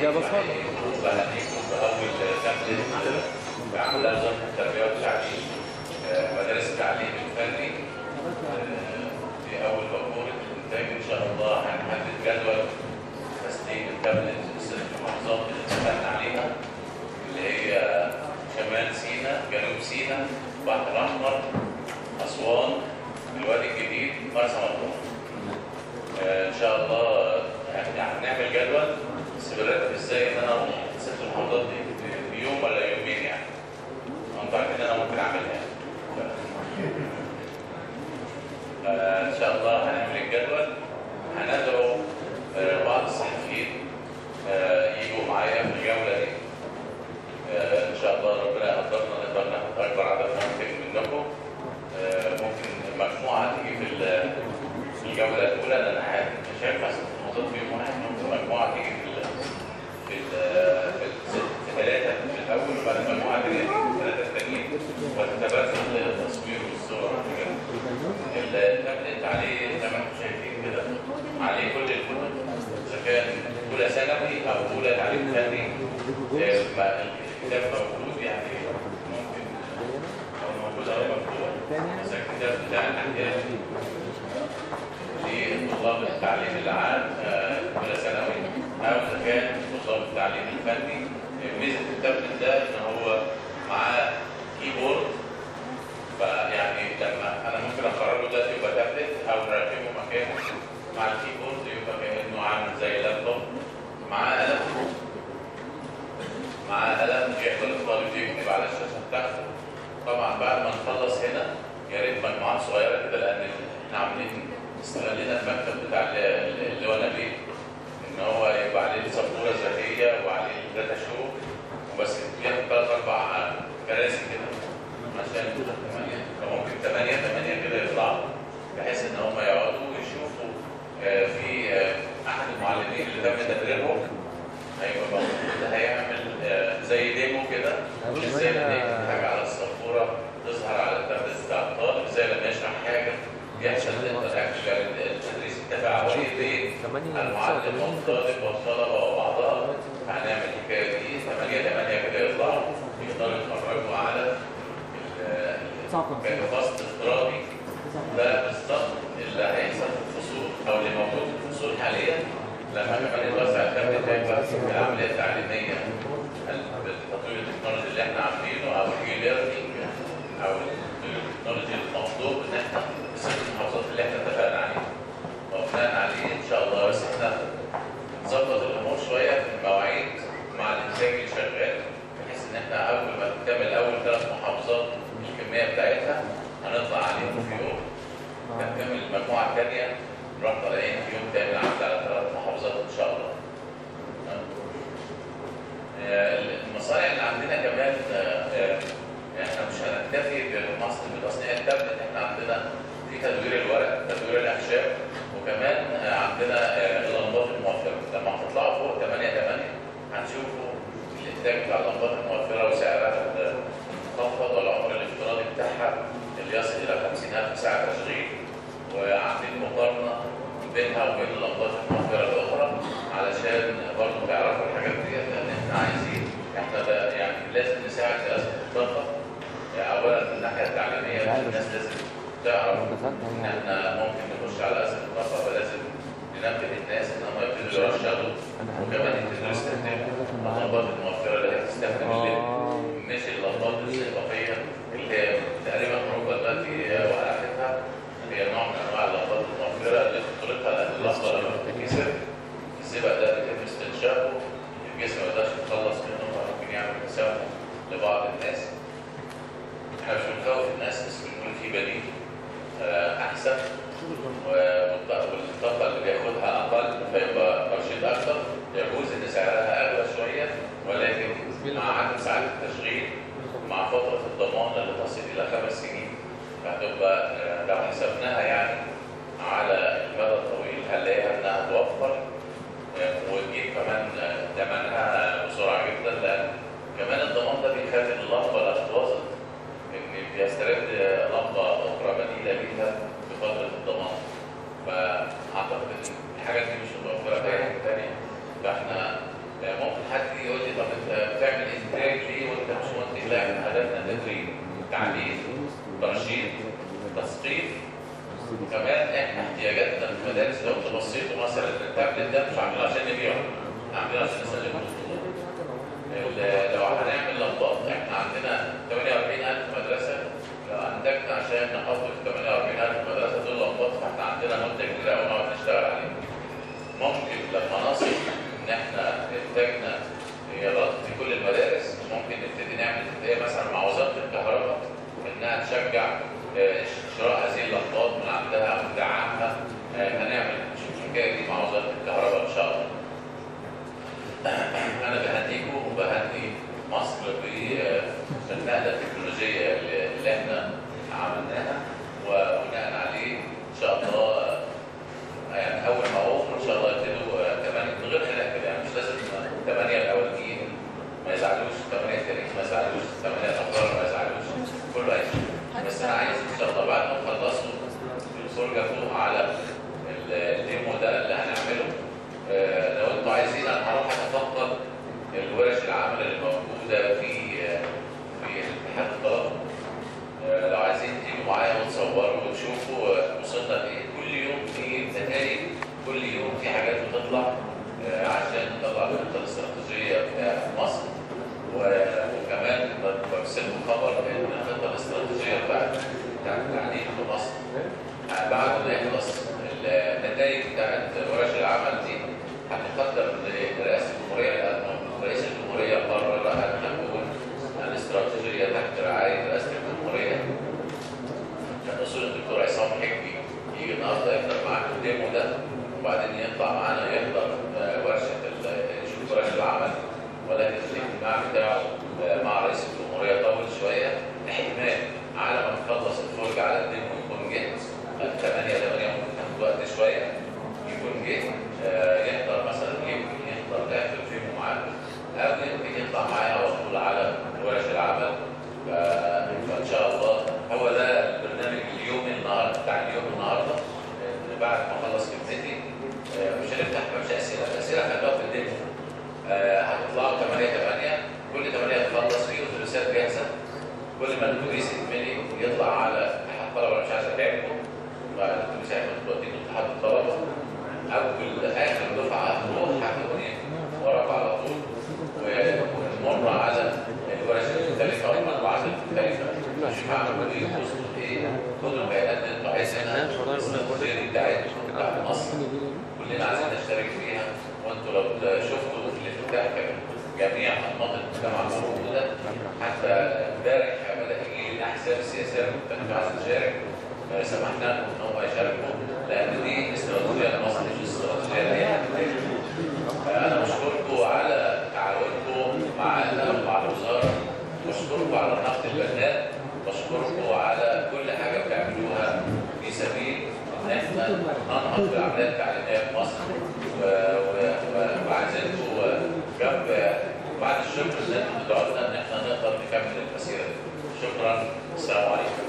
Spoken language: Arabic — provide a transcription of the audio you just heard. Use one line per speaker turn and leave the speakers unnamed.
يا بصر.
بهنيكم كامل بعملها وزارة التربية والتعليم آه، مدارس التعليم الفني آه، في أول بقورة إنتاج إن شاء الله هنحدد جدول تسليم التابلت للست محافظات اللي اتفقنا عليها اللي هي شمال سيناء جنوب سيناء بحر الأحمر أسوان الوادي الجديد مرسى مطروح. آه، إن شاء الله يعني هنعمل جدول بس برتب إزاي إن أنا أروح ست المحافظات دي في يوم ولا يومين يعني. أنتوا عارفين أنا ممكن أعملها. آه، إن شاء الله هنعمل الجدول هندعو آه، بعض الصحفيين آه، يجوا معايا في الجوله دي آه، ان شاء الله ربنا يقدرنا نقدر ناخد اكبر عدد ممكن منكم آه، ممكن مجموعه تيجي في ال- في الجوله الاولى لأن أنا عارف مش هينفع ست محافظات في يوم واحد ممكن مجموعه تيجي في ال في ال في, الست- في ثلاثة في الأول وبعد المجموعه الثانية تيجي في الثلاثه التانيين وتتبادل التصوير والصور والحاجات دي. التابلت عليه زي ما أنتم شايفين كده عليه كل الكتب اذا كان اولى ثانوي أو اولى تعليم فني الكتاب موجود يعني ممكن أو موجود أو مفتوح. بس الكتاب بتاع الاحياء لطلاب التعليم العام آه، أولى ثانوي. أو كان طلاب التعليم الفني. ميزة التابلت ده إن هو معاه keyboard فيعني لما أنا ممكن أخرجه دلوقتي يبقى تابلت أو نركبه مكانه مع ال keyboard يبقى كأنه عامل زي لابتوب. معاه قلم معاه قلم يقدر الطالب يكتب على الشاشه بتاعته طبعا بعد ما نخلص هنا يا ريت مجموعات صغيرة كده لأن إحنا عاملين استغلينا المكتب بتاع ال- ال- اللي هو نبيل. إن هو يبقى عليه سبورة ذاتية وعليه الداتا شو وبس ياخد ثلاث أربع كراسي كده. عشان ثمانيه فممكن ثمانيه ثمانيه كده يطلعوا. بحيث إن هم يقعدوا ويشوفوا آه، في آه، أحد المعلمين اللي تم تدريبهم هيبقى موجود هيعمل آه، زي demo كده إزاي لما يكتب حاجة على تظهر على التابلت بتاع الطالب إزاي لما يشرح حاجة. يحصل ال interaction التدريس التفاعلي بين المعلم والطالب والطلبه وبعضها. هنعمل الحكاية دي. 8 8 كده يطلعوا يقدروا يتفرجوا على ال- كان فصل افتراضي ده بالظبط اللي هيحصل في الفصول. أو اللي موجود في الفصول حاليا. لما كمان يتوسع التابلت هيبقى العملية التعليمية. بالتطوير التكنولوجي اللي إحنا عاملينه أو ال e-learning أو ال technology المطلوب ان إحنا الست المحافظات اللي إحنا اتفقنا عليه وبناء عليه إن شاء الله. بس إحنا نظبط الأمور شوية في المواعيد مع الإنتاج اللي شغال بحيث إن إحنا أول ما تكمل أول ثلاث محافظات الكميه بتاعتها هنطلع عليهم في يوم. نكمل المجموعه الثانية نروح طالعين في يوم تاني نعدي على ثلاث محافظات ان شاء الله. آه، المصانع اللي عندنا كمان آه، آه، إحنا مش هنكتفي بمصر بتصنيع التابلت إحنا عندنا في تدوير الورق تدوير الأخشاب وكمان عندنا اللمبات الموفرة. لما هتطلعوا فوق 8 8 هنشوفوا الإنتاج بتاع اللمبات الموفرة وسعرها المخفض والعمر الافتراضي بتاعها اللي يصل إلى 50000 ساعة تشغيل. وعاملين مقارنة بينها وبين اللمبات الموفرة الأخرى علشان برضه تعرفوا الحاجات دي لأن إحنا عايزين إحنا يعني لازم نساعد في ازمه الطاقه اولا من الناحية التعليمية الناس لازم تعرف إن إحنا ممكن نخش على ازمه الطاقه فلازم ننبه الناس إن هم يبتدوا يرشدوا وكمان يبتدوا يستخدموا اللمبات الموفره اللي هتستخدم الليل مش اللمبات الاضافيه اللي هي تقريبا اوروبا دلوقتي وقعتها هي نوع من أنواع اللمبات الموفره اللي خطورتها اللحظه لما بتتكسر الزئبق ده بيتم استنشاقه هتبقى لو حسبناها يعني على المدى الطويل هنلاقيها أنها توفر؟ وتجيب كمان ثمنها بسرعة جدا لأن كمان الضمان ده بيخلي اللمبة لا تتوظف إن بيسترد لمبة أخرى بديلة ليها بفترة الضمان. فأعتقد إن الحاجات دي مش متوفره في أي حاجة ثانية فإحنا ممكن حد يقول لي طب أنت بتعمل إنتاج ليه وأنت مش منتج لا إحنا هدفنا تدريب تعليم ترشيد تثقيف وكمان إحنا احتياجاتنا في المدارس لو بصيتوا مثلا التابلت ده مش عاملينه عشان نبيعه عاملينه عشان ال- لو هنعمل لمبات إحنا عندنا 48000 مدرسة. لو انتجنا عشان في 48000 مدرسة دول لمبات فإحنا عندنا مده كبيره قوي نقعد نشتغل عليها. ممكن لما نصل إن إحنا إنتاجنا يغطي في كل المدارس ممكن نبتدي نعمل اتفاقيه مثلا مع وزاره الكهرباء آه، شراء هذه اللمبات من عندها أو تدعمها آه، هنعمل الحكاية دي مع وزاره الكهرباء إن شاء الله. أنا بهنيكم وبهني مصر بالنقله التكنولوجية اللي اللي إحنا عملناها وبناء عليه ان شاء الله آه، يعني اول ما اقوم ان شاء الله يبتدوا آه، كمان من غير خلاف كده يعني مش لازم ثمانيه الاولين ما يزعلوش ثمانيه التاريخ ما يزعلوش ثمانيه الاخبار ما يزعلوش كله هيزعل بس أنا عايز ان شاء الله بعد ما تخلصوا الفرجه فوق على ال- الديمو ده اللي هنعمله آه، لو أنتوا عايزين أنا هروح اتفقد الورش العمل اللي موجوده في آه، في اتحاد الطلبه آه، لو عايزين تيجوا معايا وتصوروا وتشوفوا آه، وصلنا لايه كل يوم في نتائج كل يوم بتطلع آه، عشان نطلع الخطه الاستراتيجيه بتاعت مصر. وكمان برسلكم خبر إن الخطه الاستراتيجيه بتاعت التعليم في مصر. بعد ما يخلص النتائج بتاعت ورش العمل دي هتقدم لرئاسه الجمهوريه لأن رئيس الجمهوريه قرر ان تكون الاستراتيجيه تحت رعايه رئاسه الجمهوريه كان اصول الدكتور عصام حكمي يجي النهارده يحضر معانا الديمو ده وبعدين يطلع معانا يحضر آه، ورشه ال- يشوف ورش العمل ولكن آه، مع رئيس الجمهورية طول شوية. إحتمال على ما نخلص الفرجة على الديمو يكون جه 8 8 ممكن تاخد وقت شوية. يكون جه آه، يحضر مثلا يمكن يحضر اخر فيلم معانا أو يمكن يطلع معايا على طول على ورش العمل ف- فان شاء الله هو ده البرنامج اليومي النهارده بتاع اليوم النهارده إن بعد ما اخلص خدمتي آه، مش هنفتح مش اسئله الاسئله خلوها في الدنيا آه، هتطلعوا 8 8 كل 8 تخلص فيه اتوبيسات جاهزه كل ما الاتوبيس يتملي يطلع على اتحاد الطلبه مش عايز اتعبكم الاتوبيسات هتوديكم اتحاد الطلبة. اول آخر دفعة هتروح هتودي وراك على طول. ونمر على الورش المختلفه والمجموعات المختلفه نشوف هعمل إيه؟ وصلوا إيه خدوا البيانات اللي أنتوا عايزينها الاستراتيجيه بتاعتكم بتاعت مصر. كلنا عايزين نشترك فيها. وانتوا لو شفتوا الافتتاح جميع أنماط المجتمع الموجودة. حتى امبارح لكن الاحزاب السياسية لابد أن تشارك آه، سمحنا أن هم يشاركوا لأن دي استراتيجية لمصر مش استراتيجية. ليها أنا بشكركم على تعاونكم مع الاهل مع الوزارة. بشكركم على نقد البنات بشكركم على كل حاجة بتعملوها في سبيل إن إحنا ننهض بالعملية التعليميه في مصر. وعايزينكم جنب بعد الشكر اللي أنتم بتوعدنا إن إحنا نقدر نكمل المسيره دي. to somebody.